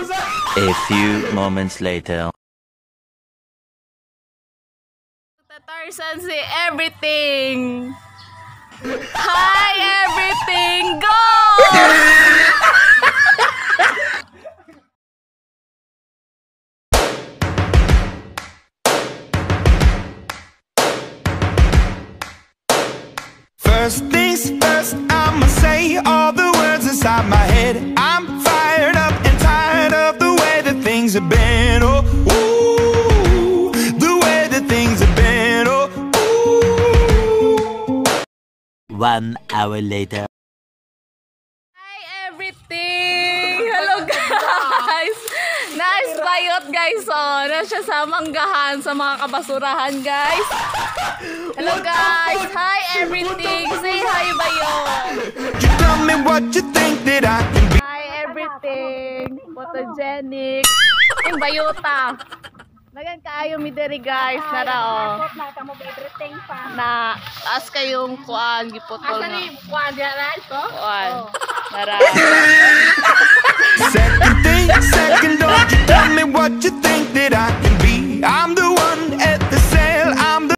was that? A few moments later. Tarzan say everything. Hi, everything, go! First One hour later. Hi everything! Hello guys! Nice bayot guys oh. Na siya sa manggahan sa mga kabasurahan guys. Hello guys! Hi everything! Say hi bayot! You tell me what you think that I can be. Hi everything! Photogenic! Yung bayota! Nagan kaayo mi diri guys na ra oh. na kamo everything pa. Na taas kayong kuan giputol Asa ni kuan diyan ko? Kuan. Nara.